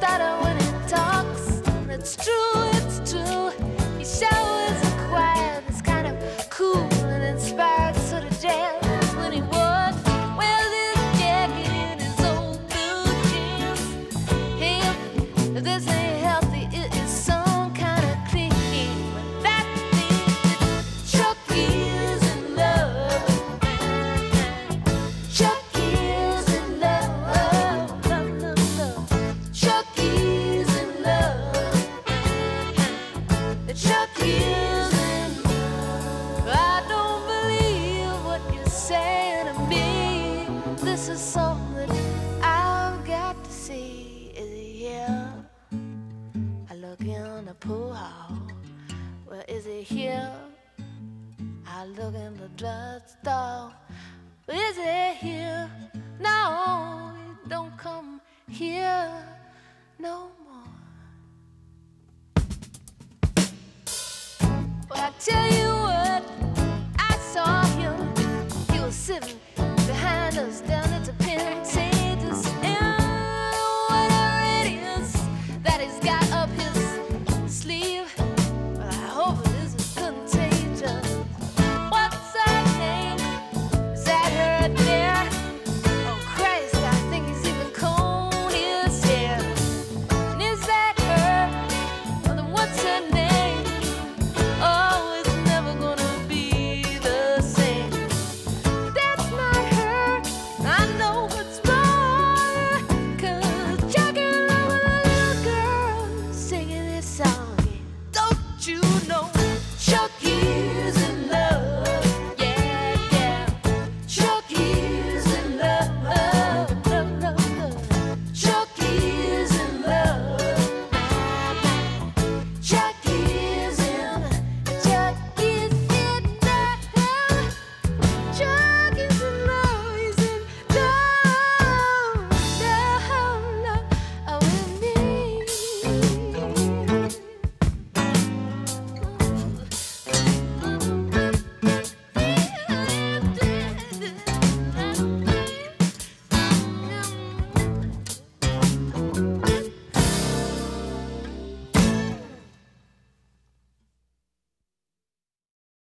Better when it talks. It's true. saying to me, this is something I've got to see. Is he here? I look in the pool hall. Well, is he here? I look in the drugstore. Well, is he here? No, he don't come here no more. Well, I tell you. living behind us.